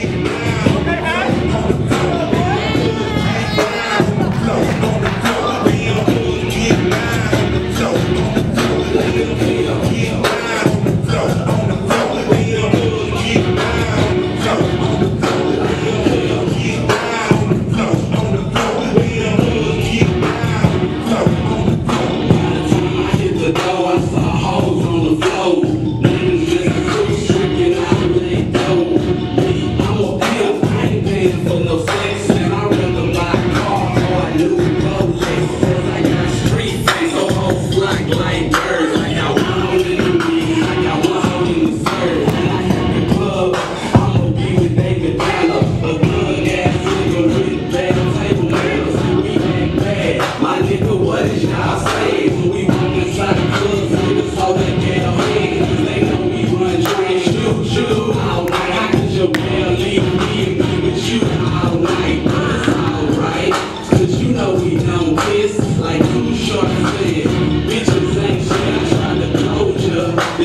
you can black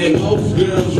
And most girls